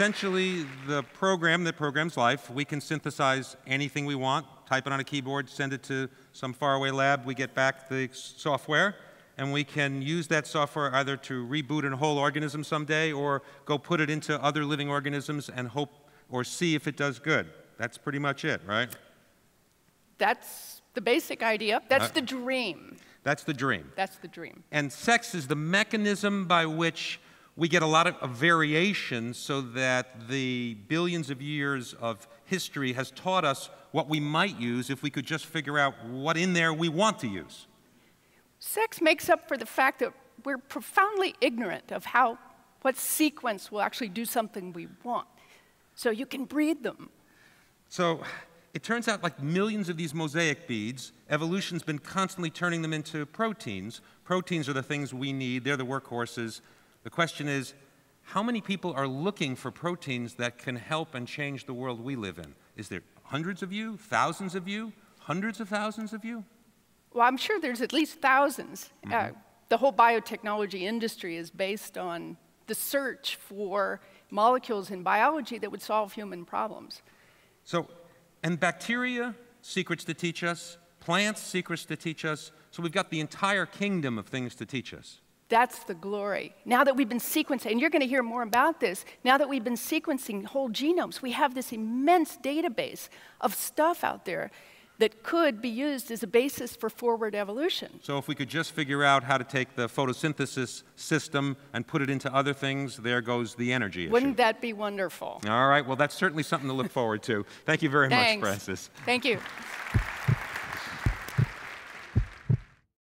essentially the program that programs life. We can synthesize anything we want, type it on a keyboard, send it to some faraway lab. We get back the software, and we can use that software either to reboot a whole organism someday or go put it into other living organisms and hope or see if it does good. That's pretty much it, right? That's the basic idea. That's Uh, the dream. That's the dream. That's the dream. And sex is the mechanism by which we get a lot of, of variation so that the billions of years of history has taught us what we might use if we could just figure out what in there we want to use. Sex makes up for the fact that we're profoundly ignorant of how, what sequence will actually do something we want. So you can breed them. So it turns out like millions of these mosaic beads, evolution's been constantly turning them into proteins. Proteins are the things we need, they're the workhorses. The question is, how many people are looking for proteins that can help and change the world we live in? Is there hundreds of you, thousands of you, hundreds of thousands of you? Well, I'm sure there's at least 1000s Uh, the whole biotechnology industry is based on the search for molecules in biology that would solve human problems. So, and bacteria, secrets to teach us, plants, secrets to teach us. So we've got the entire kingdom of things to teach us. That's the glory. Now that we've been sequencing, and you're going to hear more about this, now that we've been sequencing whole genomes, we have this immense database of stuff out there that could be used as a basis for forward evolution. So if we could just figure out how to take the photosynthesis system and put it into other things, there goes the energy issue. Wouldn't that be wonderful? All right, well, that's certainly something to look forward to. Thank you very Thanks. much, Frances. Thank you.